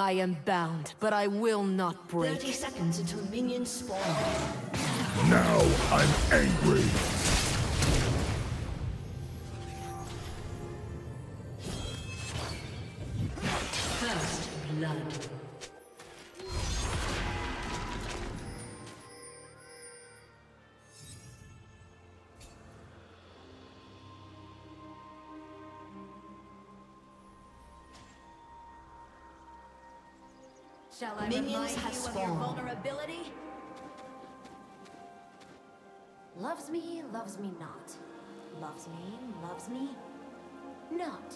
I am bound, but I will not break. 30 seconds until minions spawn. Now I'm angry. First blood. Loves me not. Loves me, loves me not.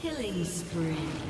Killing spree.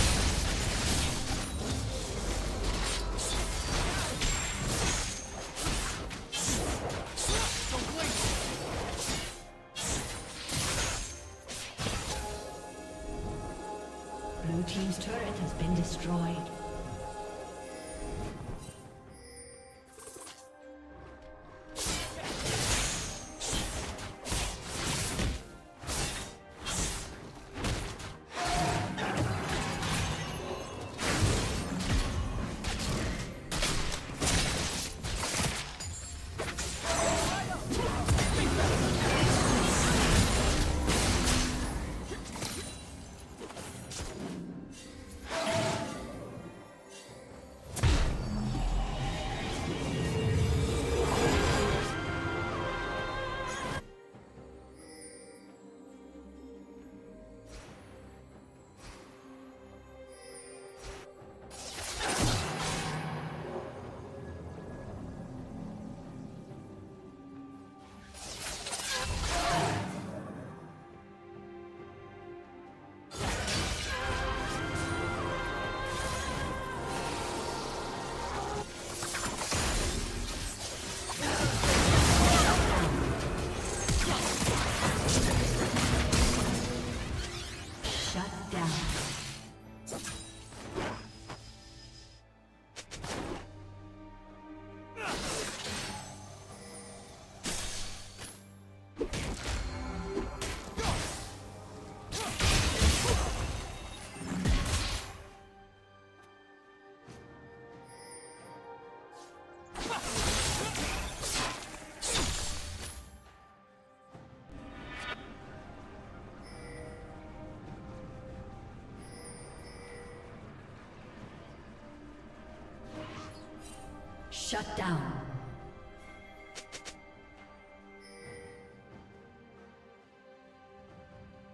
Shut down.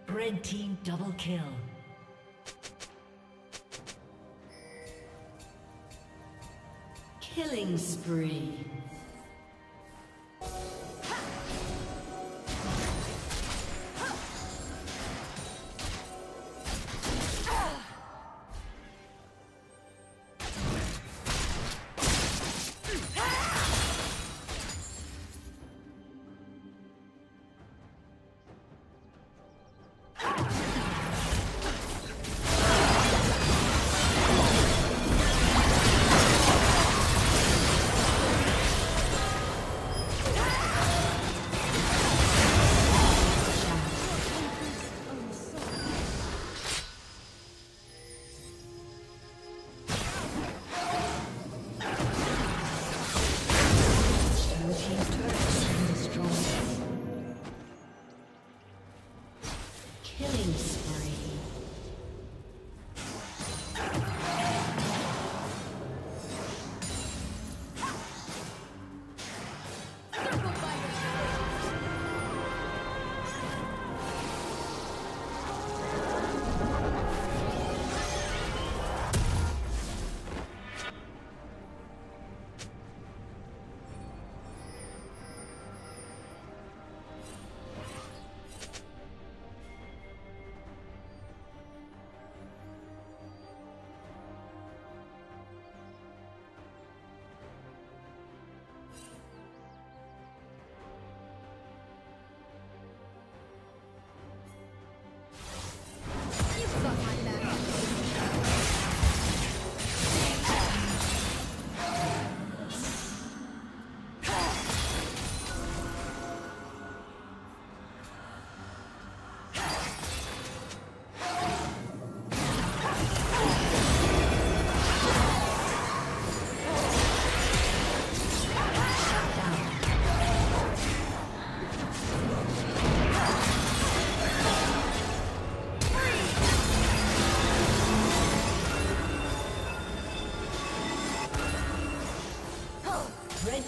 Red team double kill. Killing spree.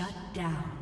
Shut down.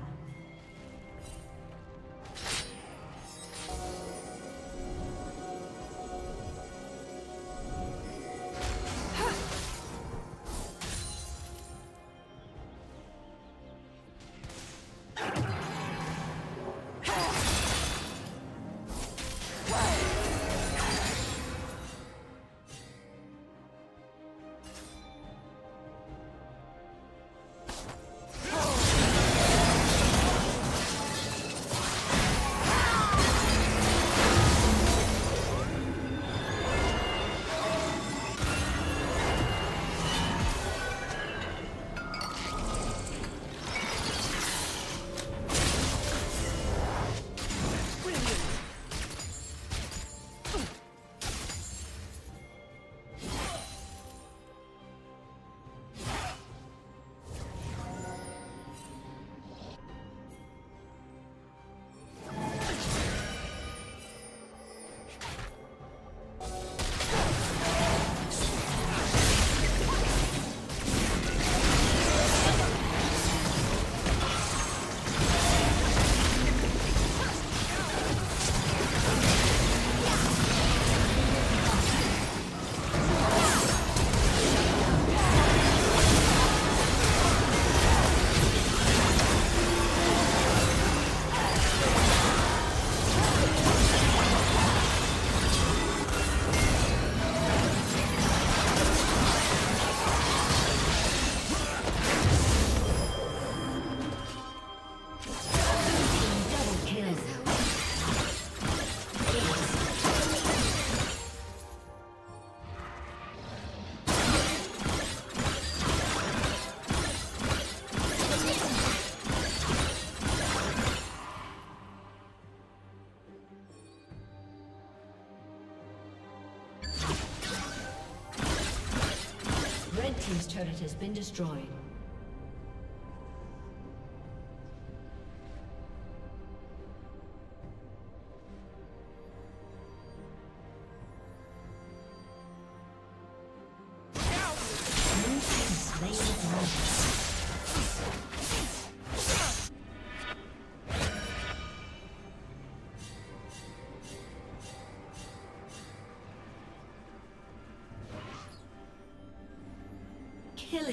Has been destroyed.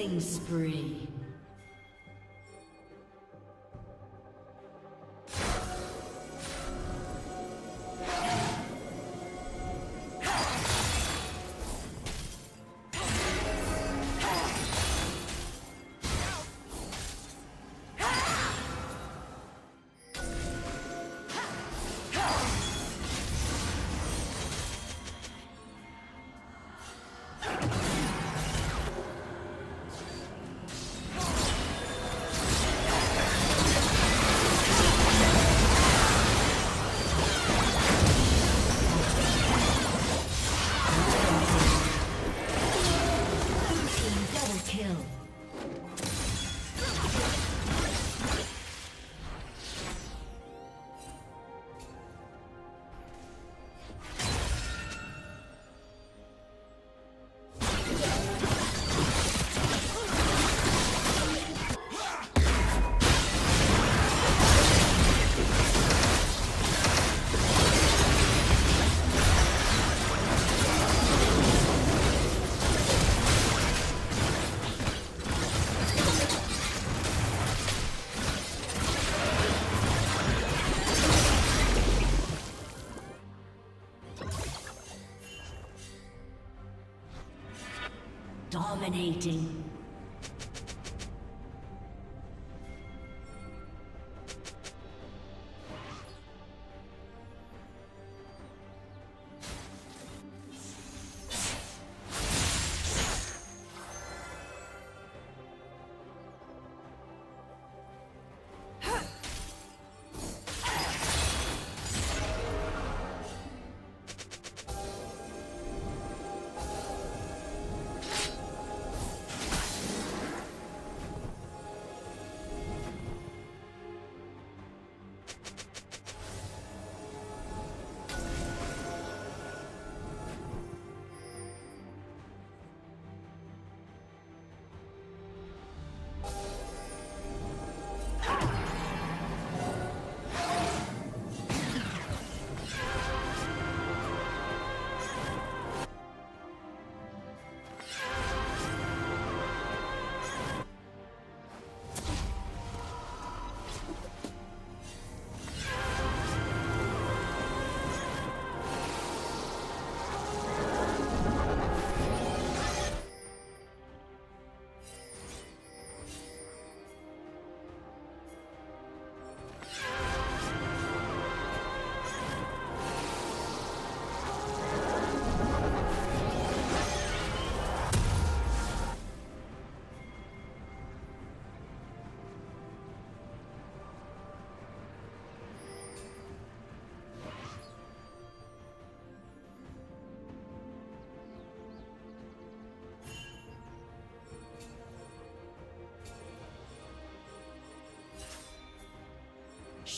Killing spree. Dominating.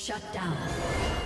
Shut down.